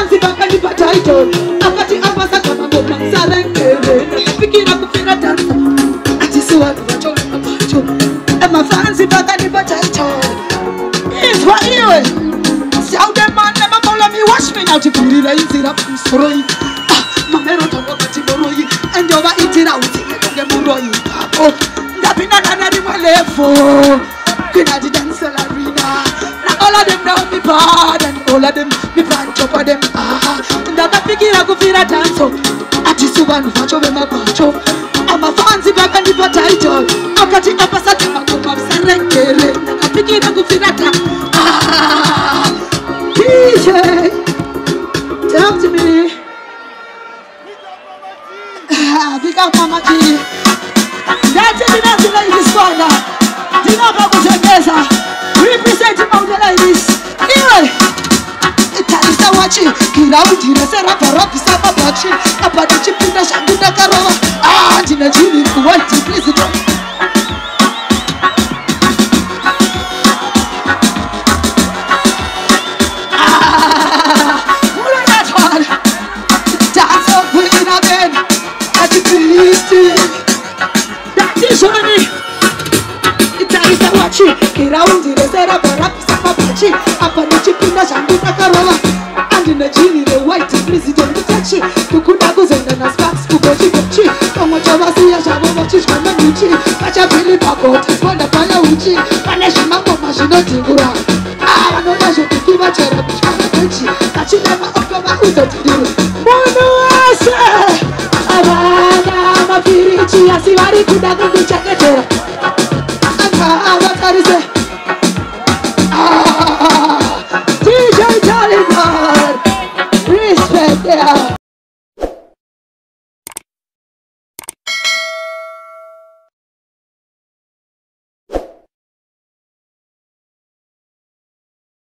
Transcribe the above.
Zanzibar kanipa title Akati hapa sasa magoma Sarengere Nimefikira kufika Tanzania Ati si watu wachole mapacho Ema Zanzibar kanipa title Izwa iwe Siaude mane mamola mi wash me now. Najiburira inzira msoroi ah, Mamero tongo katiboroi Endoba itira utige tonge muroi Papo Ndapina nanari mwalefu Kina jidansa larina Na all of them know me bad And all of them mi bad chop of them madanzo atisu vanhu vacho vemagwacho amafanzi vakandipa taitol vakati apa sati makopa vsarengere ndakapikira kupfirata ah, ah, ndatiinazileiiswana ndinoka kutengesa represent maudelaii bhachi giraundi rese rabva rabvisa mabhachi apa ndichipinda zvangu ndakarova a ah, ndine chinhu one please iraundi rese rabva rabvisa mabhachi apa ndichipinda zvangu ndakarova ndinejini rewhite president tachi kukunda kuzoenda naspas kukochi kochi pamwe tavasiya zvavo vachidya nanyuchi vachabhiri pagoti panda pane uchi pane zvimangoma zvinodhingura ah, vanoda zvokuti vachaira kutya nakechi vachida maoko vakuzodidiri munhu wese vana mapirichi asi vari kuda kuu